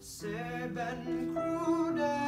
Ser ben.